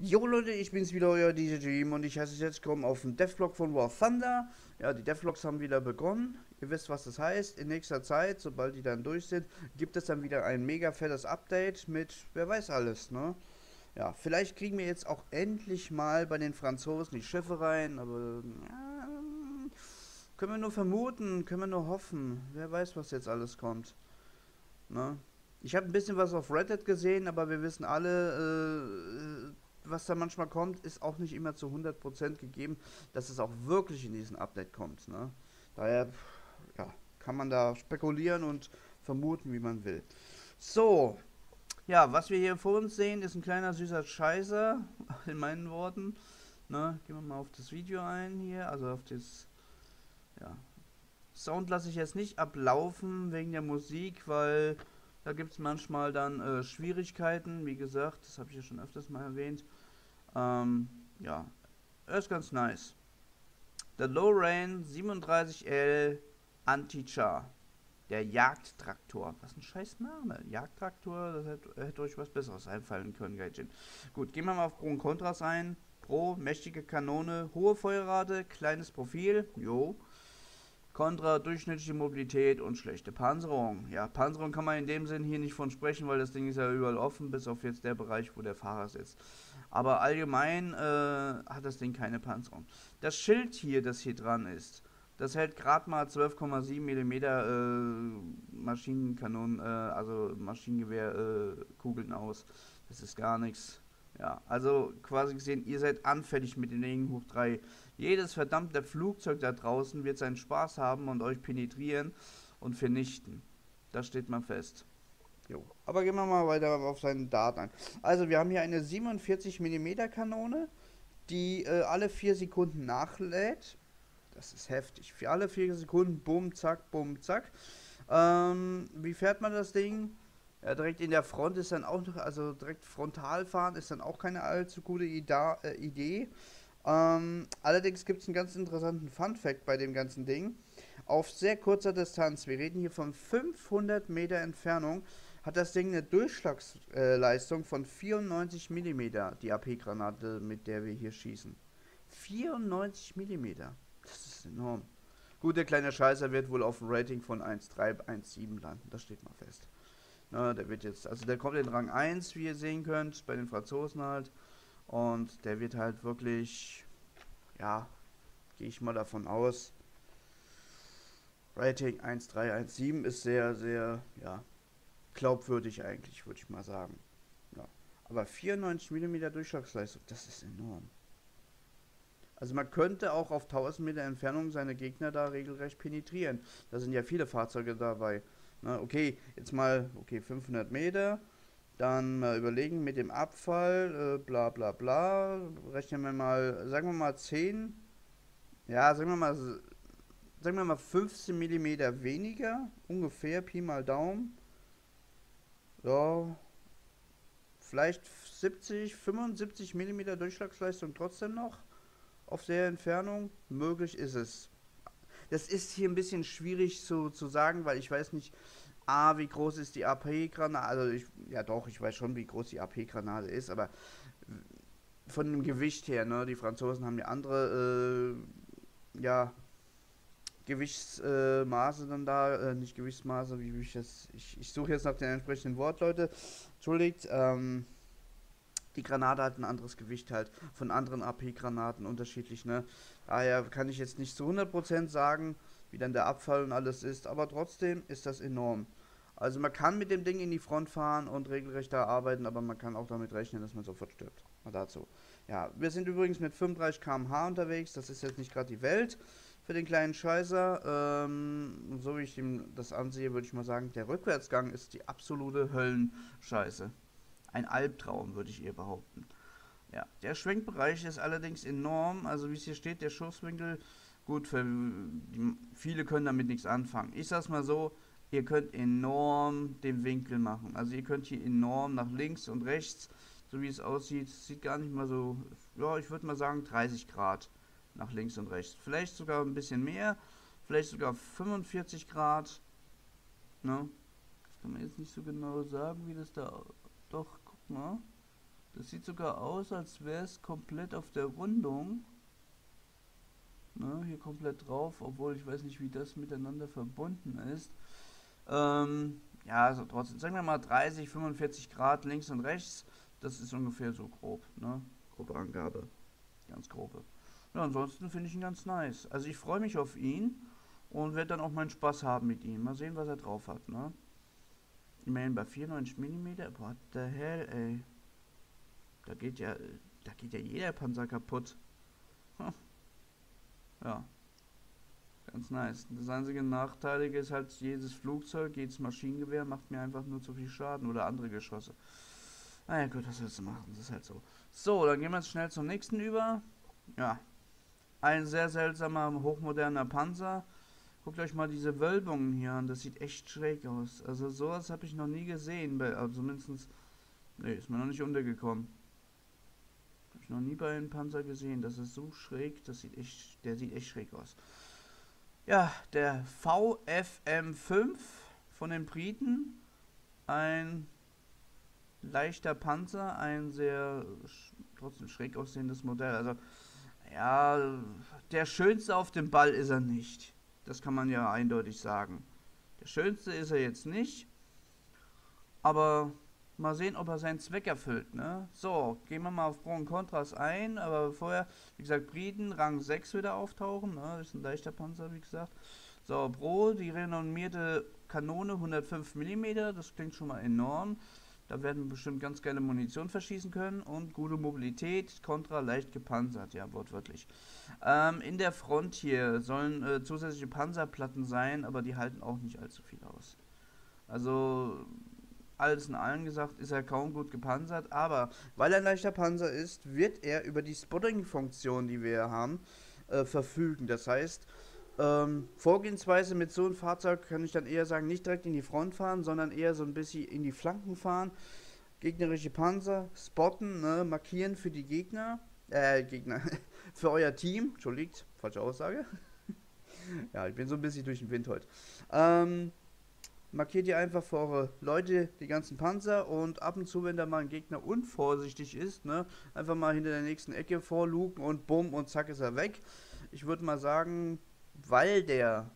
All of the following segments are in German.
Jo Leute, ich bin's wieder, euer DJ Dream und ich heiße jetzt kommen auf den Devlog von War Thunder. Ja, die Devlogs haben wieder begonnen. Ihr wisst, was das heißt. In nächster Zeit, sobald die dann durch sind, gibt es dann wieder ein mega fettes Update mit, wer weiß alles, ne? Ja, vielleicht kriegen wir jetzt auch endlich mal bei den Franzosen die Schiffe rein, aber ja, können wir nur vermuten, können wir nur hoffen. Wer weiß, was jetzt alles kommt. Ne? Ich habe ein bisschen was auf Reddit gesehen, aber wir wissen alle, äh, was da manchmal kommt, ist auch nicht immer zu 100% gegeben, dass es auch wirklich in diesen Update kommt. Ne? Daher ja, kann man da spekulieren und vermuten, wie man will. So, ja, was wir hier vor uns sehen, ist ein kleiner süßer Scheißer, in meinen Worten. Ne? Gehen wir mal auf das Video ein hier, also auf das, ja. Sound lasse ich jetzt nicht ablaufen wegen der Musik, weil da gibt es manchmal dann äh, Schwierigkeiten. Wie gesagt, das habe ich ja schon öfters mal erwähnt. Ähm, ja, ist ganz nice. Der Lorraine 37L Anti-Char. Der Jagdtraktor. Was ein scheiß Name. Jagdtraktor, das hätte, hätte, euch was Besseres einfallen können, Gaijin. Gut, gehen wir mal auf Pro und Kontras ein. Pro, mächtige Kanone, hohe Feuerrate, kleines Profil. Jo. Kontra durchschnittliche Mobilität und schlechte Panzerung. Ja, Panzerung kann man in dem Sinn hier nicht von sprechen, weil das Ding ist ja überall offen, bis auf jetzt der Bereich, wo der Fahrer sitzt. Aber allgemein äh, hat das Ding keine Panzerung. Das Schild hier, das hier dran ist, das hält gerade mal 12,7 mm äh, Maschinenkanonen, äh, also Maschinengewehrkugeln aus. Das ist gar nichts. Ja, also quasi gesehen, ihr seid anfällig mit den Dingen hoch 3. Jedes verdammte Flugzeug da draußen wird seinen Spaß haben und euch penetrieren und vernichten. Das steht mal fest. Jo. Aber gehen wir mal weiter auf seinen Dart ein. Also wir haben hier eine 47 mm Kanone, die äh, alle 4 Sekunden nachlädt. Das ist heftig. Für alle 4 Sekunden, bumm, zack, bumm, zack. Ähm, wie fährt man das Ding? Ja, direkt in der Front ist dann auch noch, also direkt frontal fahren ist dann auch keine allzu gute Ida, äh, Idee. Ähm, allerdings gibt es einen ganz interessanten Fun Fact bei dem ganzen Ding. Auf sehr kurzer Distanz, wir reden hier von 500 Meter Entfernung, hat das Ding eine Durchschlagsleistung von 94 mm, die AP-Granate, mit der wir hier schießen. 94 mm. Das ist enorm. Gut, der kleine Scheißer wird wohl auf ein Rating von 1,3, 1,7 landen. Das steht mal fest. Na, der wird jetzt, also der kommt in Rang 1, wie ihr sehen könnt, bei den Franzosen halt. Und der wird halt wirklich, ja, gehe ich mal davon aus. Rating 1.317 ist sehr, sehr, ja, glaubwürdig eigentlich, würde ich mal sagen. Ja. Aber 94 mm Durchschlagsleistung, das ist enorm. Also man könnte auch auf 1000 Meter Entfernung seine Gegner da regelrecht penetrieren. Da sind ja viele Fahrzeuge dabei. Na, okay, jetzt mal, okay, 500 Meter. Dann mal überlegen mit dem Abfall, äh, bla bla bla. Rechnen wir mal, sagen wir mal 10. Ja, sagen wir mal, sagen wir mal 15 mm weniger. Ungefähr, Pi mal Daumen. Ja. Vielleicht 70, 75 mm Durchschlagsleistung trotzdem noch. Auf der Entfernung. Möglich ist es. Das ist hier ein bisschen schwierig zu, zu sagen, weil ich weiß nicht, A, wie groß ist die AP-Granate? Also ich, ja doch, ich weiß schon, wie groß die AP-Granate ist, aber von dem Gewicht her, ne, die Franzosen haben ja andere, äh, ja, Gewichtsmaße äh, dann da, äh, nicht Gewichtsmaße, wie, ich das, ich, ich suche jetzt nach dem entsprechenden Wort, Leute, entschuldigt, ähm, die Granate hat ein anderes Gewicht halt, von anderen AP-Granaten unterschiedlich, ne, daher kann ich jetzt nicht zu 100% sagen, wie dann der Abfall und alles ist, aber trotzdem ist das enorm. Also man kann mit dem Ding in die Front fahren und regelrecht da arbeiten, aber man kann auch damit rechnen, dass man sofort stirbt. Mal dazu. Ja, wir sind übrigens mit 35 km/h unterwegs. Das ist jetzt nicht gerade die Welt für den kleinen Scheißer. Ähm, so wie ich ihm das ansehe, würde ich mal sagen, der Rückwärtsgang ist die absolute Höllenscheiße. Ein Albtraum, würde ich eher behaupten. Ja, der Schwenkbereich ist allerdings enorm. Also wie es hier steht, der Schusswinkel, gut, für die, viele können damit nichts anfangen. Ich sag's mal so, ihr könnt enorm den Winkel machen. Also ihr könnt hier enorm nach links und rechts, so wie es aussieht, sieht gar nicht mal so, ja, ich würde mal sagen 30 Grad nach links und rechts. Vielleicht sogar ein bisschen mehr, vielleicht sogar 45 Grad. Ne? Das kann man jetzt nicht so genau sagen, wie das da, doch, guck mal. Das sieht sogar aus, als wäre es komplett auf der Rundung. Ne, hier komplett drauf, obwohl ich weiß nicht, wie das miteinander verbunden ist. Ähm, ja, also trotzdem, sagen wir mal 30, 45 Grad links und rechts. Das ist ungefähr so grob, ne? Grobe Angabe. Ganz grobe. Ja, ansonsten finde ich ihn ganz nice. Also ich freue mich auf ihn und werde dann auch meinen Spaß haben mit ihm. Mal sehen, was er drauf hat, ne? Immerhin bei 94 mm. What the hell, ey. Da geht ja, da geht ja jeder Panzer kaputt. Hm. Ja. Ganz nice. Das einzige Nachteilige ist halt, jedes Flugzeug, jedes Maschinengewehr macht mir einfach nur zu viel Schaden oder andere Geschosse. Naja gut, was willst du machen? Das ist halt so. So, dann gehen wir jetzt schnell zum nächsten über. Ja. Ein sehr seltsamer, hochmoderner Panzer. Guckt euch mal diese Wölbungen hier an. Das sieht echt schräg aus. Also sowas habe ich noch nie gesehen. Bei, also mindestens... Nee, ist mir noch nicht untergekommen ich noch nie bei einem Panzer gesehen. Das ist so schräg, das sieht echt, der sieht echt schräg aus. Ja, der VFM5 von den Briten. Ein leichter Panzer, ein sehr trotzdem schräg aussehendes Modell. Also, ja, der schönste auf dem Ball ist er nicht. Das kann man ja eindeutig sagen. Der schönste ist er jetzt nicht. Aber Mal sehen, ob er seinen Zweck erfüllt. Ne? So, gehen wir mal auf Pro und Kontras ein. Aber vorher, wie gesagt, Briten, Rang 6 wieder auftauchen. Ne? Ist ein leichter Panzer, wie gesagt. So, Pro, die renommierte Kanone 105 mm. Das klingt schon mal enorm. Da werden wir bestimmt ganz geile Munition verschießen können. Und gute Mobilität, Contra leicht gepanzert, ja, wortwörtlich. Ähm, in der Front hier sollen äh, zusätzliche Panzerplatten sein, aber die halten auch nicht allzu viel aus. Also alles in allem gesagt, ist er kaum gut gepanzert, aber weil er ein leichter Panzer ist, wird er über die Spotting-Funktion, die wir haben, äh, verfügen. Das heißt, ähm, Vorgehensweise mit so einem Fahrzeug kann ich dann eher sagen, nicht direkt in die Front fahren, sondern eher so ein bisschen in die Flanken fahren. Gegnerische Panzer spotten, ne, markieren für die Gegner, äh, Gegner, für euer Team, entschuldigt, falsche Aussage. ja, ich bin so ein bisschen durch den Wind heute. Ähm, markiert ihr einfach für eure Leute die ganzen Panzer und ab und zu, wenn da mal ein Gegner unvorsichtig ist, ne, einfach mal hinter der nächsten Ecke vorluken und bumm und zack ist er weg. Ich würde mal sagen, weil der,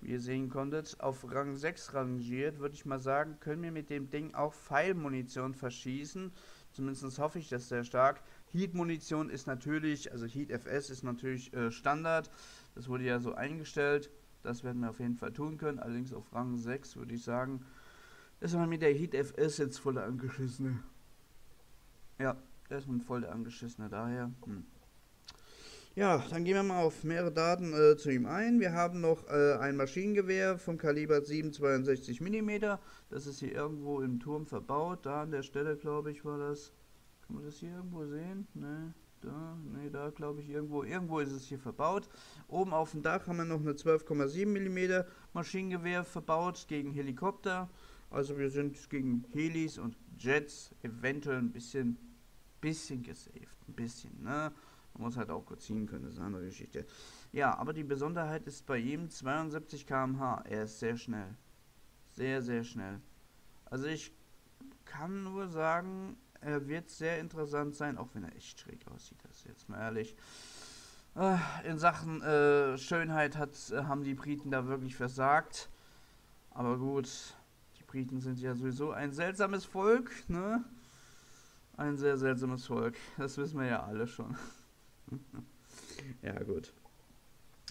wie ihr sehen konntet, auf Rang 6 rangiert, würde ich mal sagen, können wir mit dem Ding auch Pfeilmunition verschießen. Zumindest hoffe ich das sehr stark. Heat-Munition ist natürlich, also Heat FS ist natürlich äh, Standard. Das wurde ja so eingestellt. Das werden wir auf jeden Fall tun können. Allerdings auf Rang 6 würde ich sagen, ist man mit der Heat FS jetzt voll der Angeschissene. Ja, der ist man voll der Angeschissene, daher. Hm. Ja, dann gehen wir mal auf mehrere Daten äh, zu ihm ein. Wir haben noch äh, ein Maschinengewehr vom Kaliber 7,62 mm. Das ist hier irgendwo im Turm verbaut. Da an der Stelle, glaube ich, war das. Kann man das hier irgendwo sehen? Ne. Da, ne, da glaube ich irgendwo, irgendwo ist es hier verbaut. Oben auf dem Dach haben wir noch eine 12,7 mm Maschinengewehr verbaut gegen Helikopter. Also wir sind gegen Helis und Jets eventuell ein bisschen, bisschen gesaved. Ein bisschen, ne? Man muss halt auch kurz ziehen können, das ist eine andere Geschichte. Ja, aber die Besonderheit ist bei ihm 72 km/h. Er ist sehr schnell. Sehr, sehr schnell. Also ich kann nur sagen, er wird sehr interessant sein, auch wenn er echt schräg aussieht, das ist jetzt mal ehrlich. Äh, in Sachen äh, Schönheit hat, äh, haben die Briten da wirklich versagt. Aber gut, die Briten sind ja sowieso ein seltsames Volk, ne? Ein sehr seltsames Volk. Das wissen wir ja alle schon. ja, gut.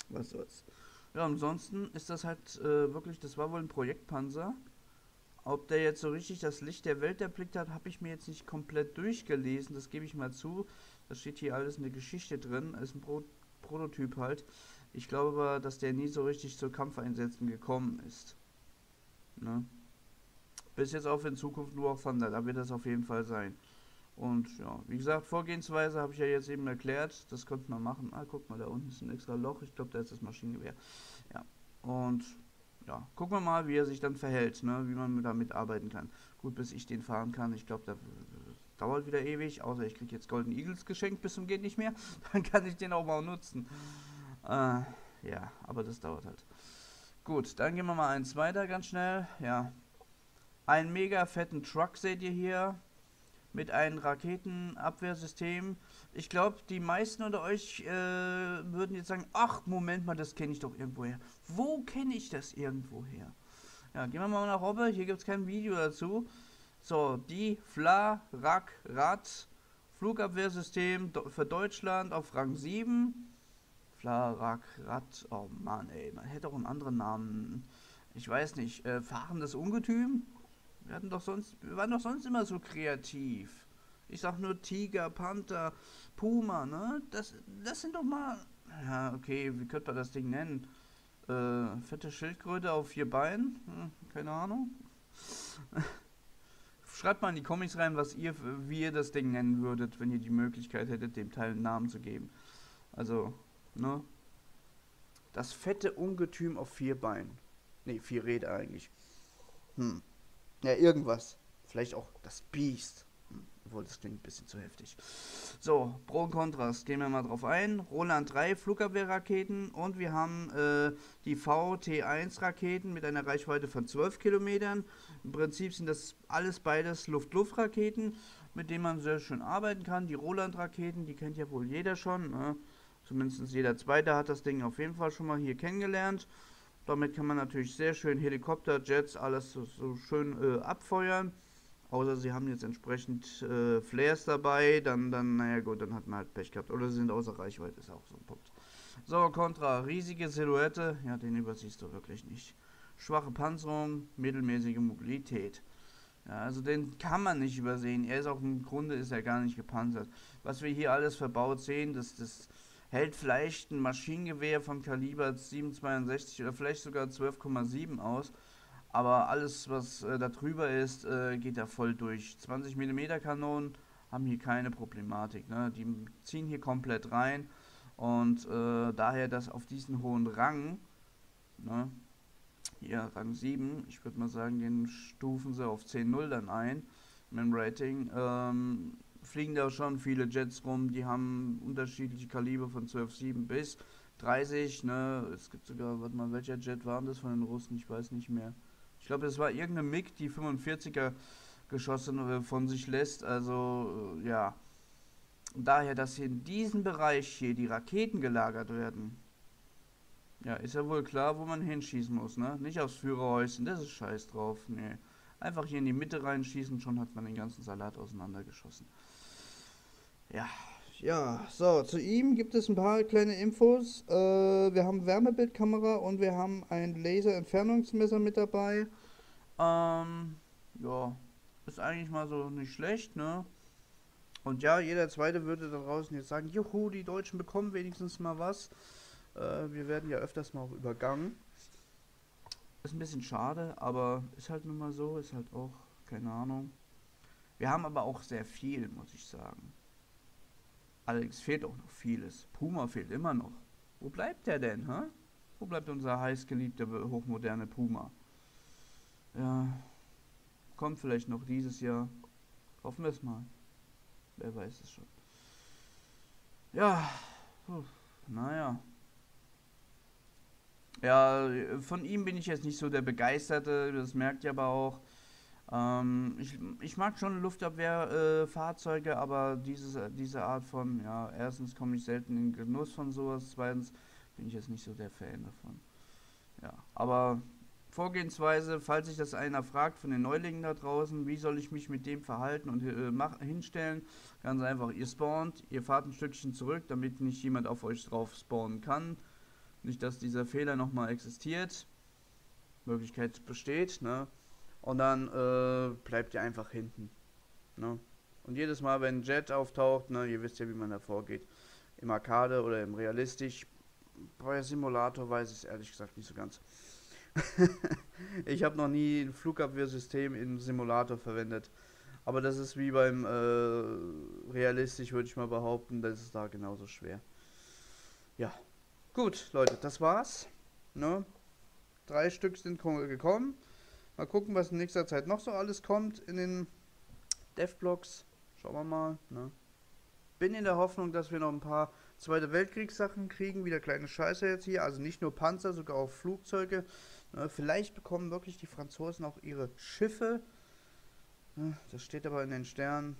Was soll's. Ja, ansonsten ist das halt äh, wirklich, das war wohl ein Projektpanzer. Ob der jetzt so richtig das Licht der Welt erblickt hat, habe ich mir jetzt nicht komplett durchgelesen, das gebe ich mal zu. Das steht hier alles in der Geschichte drin, ist ein Pro Prototyp halt. Ich glaube aber, dass der nie so richtig zu Kampfeinsätzen gekommen ist. Ne? Bis jetzt auf in Zukunft nur auf Thunder, da wird das auf jeden Fall sein. Und ja, wie gesagt, Vorgehensweise habe ich ja jetzt eben erklärt, das konnte man machen. Ah, guck mal, da unten ist ein extra Loch, ich glaube, da ist das Maschinengewehr. Ja, und ja, gucken wir mal, wie er sich dann verhält, ne? wie man damit arbeiten kann. Gut, bis ich den fahren kann, ich glaube, das dauert wieder ewig, außer ich kriege jetzt Golden Eagles geschenkt bis zum geht nicht mehr, dann kann ich den auch mal nutzen. Äh, ja, aber das dauert halt. Gut, dann gehen wir mal eins weiter ganz schnell, ja. Einen mega fetten Truck seht ihr hier, mit einem Raketenabwehrsystem. Ich glaube, die meisten unter euch äh, würden jetzt sagen, ach, Moment mal, das kenne ich doch irgendwoher. Wo kenne ich das irgendwoher? Ja, gehen wir mal nach Robbe, hier gibt es kein Video dazu. So, die Fla Rak Rat Flugabwehrsystem für Deutschland auf Rang 7. Fla Rak Rat, oh Mann, ey, man hätte auch einen anderen Namen. Ich weiß nicht, äh, fahrendes Ungetüm? Wir hatten doch sonst, wir waren doch sonst immer so kreativ. Ich sag nur Tiger, Panther, Puma, ne? Das, das sind doch mal. Ja, okay, wie könnte man das Ding nennen? Äh, fette Schildkröte auf vier Beinen? Hm, keine Ahnung. Schreibt mal in die Comics rein, was ihr, wie ihr das Ding nennen würdet, wenn ihr die Möglichkeit hättet, dem Teil einen Namen zu geben. Also, ne? Das fette Ungetüm auf vier Beinen. Ne, vier Räder eigentlich. Hm. Ja, irgendwas. Vielleicht auch das Biest. Obwohl, das klingt ein bisschen zu heftig. So, Pro und Kontrast. Gehen wir mal drauf ein. Roland 3 Flugabwehrraketen und wir haben äh, die VT1 Raketen mit einer Reichweite von 12 Kilometern. Im Prinzip sind das alles beides Luft-Luft-Raketen, mit denen man sehr schön arbeiten kann. Die Roland-Raketen, die kennt ja wohl jeder schon. Ne? Zumindest jeder Zweite hat das Ding auf jeden Fall schon mal hier kennengelernt. Damit kann man natürlich sehr schön Helikopter, Jets, alles so, so schön äh, abfeuern. Außer sie haben jetzt entsprechend äh, Flares dabei, dann, dann, naja gut, dann hat man halt Pech gehabt. Oder sie sind außer Reichweite, ist auch so ein Punkt. So, Contra, riesige Silhouette, ja, den übersiehst du wirklich nicht. Schwache Panzerung, mittelmäßige Mobilität. Ja, also den kann man nicht übersehen. Er ist auch im Grunde ist er gar nicht gepanzert. Was wir hier alles verbaut sehen, das, das hält vielleicht ein Maschinengewehr vom Kaliber 7,62 oder vielleicht sogar 12,7 aus. Aber alles, was äh, da drüber ist, äh, geht da voll durch. 20 mm Kanonen haben hier keine Problematik. Ne? Die ziehen hier komplett rein. Und äh, daher, dass auf diesen hohen Rang, ne, hier Rang 7, ich würde mal sagen, den stufen sie auf 10.0 dann ein mit Rating, ähm, fliegen da schon viele Jets rum, die haben unterschiedliche Kaliber von 12,7 bis 30, ne? Es gibt sogar, warte mal, welcher Jet war das von den Russen? Ich weiß nicht mehr. Ich glaube, das war irgendeine MiG, die 45er geschossen äh, von sich lässt. Also, äh, ja. Daher, dass hier in diesem Bereich hier die Raketen gelagert werden. Ja, ist ja wohl klar, wo man hinschießen muss, ne? Nicht aufs Führerhäuschen, das ist scheiß drauf, ne. Einfach hier in die Mitte reinschießen, schon hat man den ganzen Salat auseinandergeschossen. Ja, ja, so, zu ihm gibt es ein paar kleine Infos. Äh, wir haben Wärmebildkamera und wir haben ein Laserentfernungsmesser mit dabei. Ähm, ja, ist eigentlich mal so nicht schlecht, ne? Und ja, jeder Zweite würde da draußen jetzt sagen, juhu, die Deutschen bekommen wenigstens mal was. Äh, wir werden ja öfters mal auch übergangen. Ist ein bisschen schade, aber ist halt nun mal so, ist halt auch, keine Ahnung. Wir haben aber auch sehr viel, muss ich sagen. Allerdings fehlt auch noch vieles. Puma fehlt immer noch. Wo bleibt der denn, hä? Wo bleibt unser heißgeliebter, hochmoderne Puma? Ja, kommt vielleicht noch dieses Jahr. Hoffen wir es mal. Wer weiß es schon. Ja, puh, naja. Ja, von ihm bin ich jetzt nicht so der Begeisterte, das merkt ihr aber auch. Ähm, ich, ich mag schon Luftabwehrfahrzeuge, äh, aber dieses, diese Art von, ja, erstens komme ich selten in Genuss von sowas, zweitens bin ich jetzt nicht so der Fan davon. Ja, aber Vorgehensweise, falls sich das einer fragt von den Neulingen da draußen, wie soll ich mich mit dem verhalten und äh, mach, hinstellen, ganz einfach, ihr spawnt, ihr fahrt ein Stückchen zurück, damit nicht jemand auf euch drauf spawnen kann. Nicht, dass dieser Fehler nochmal existiert. Möglichkeit besteht, ne? Und dann äh, bleibt ihr einfach hinten. Ne? Und jedes Mal, wenn ein Jet auftaucht, ne, ihr wisst ja, wie man da vorgeht. Im Arcade oder im Realistisch. Bei Simulator weiß ich es ehrlich gesagt nicht so ganz. ich habe noch nie ein Flugabwehrsystem im Simulator verwendet. Aber das ist wie beim äh, Realistisch, würde ich mal behaupten, das ist da genauso schwer. Ja. Gut, Leute, das war's. Ne? Drei Stück sind gekommen. Mal gucken, was in nächster Zeit noch so alles kommt in den Devblocks. Schauen wir mal. Ne? Bin in der Hoffnung, dass wir noch ein paar Zweite Weltkriegssachen kriegen. Wieder kleine Scheiße jetzt hier. Also nicht nur Panzer, sogar auch Flugzeuge. Ne? Vielleicht bekommen wirklich die Franzosen auch ihre Schiffe. Ne? Das steht aber in den Sternen.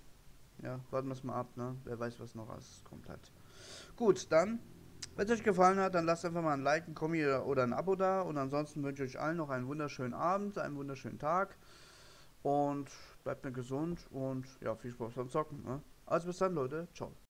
ja, warten wir es mal ab, ne? Wer weiß, was noch alles kommt halt. Gut, dann, wenn es euch gefallen hat, dann lasst einfach mal ein Like, ein Kommi oder ein Abo da. Und ansonsten wünsche ich euch allen noch einen wunderschönen Abend, einen wunderschönen Tag. Und bleibt mir gesund und ja, viel Spaß beim Zocken. Ne? Also bis dann, Leute. Ciao.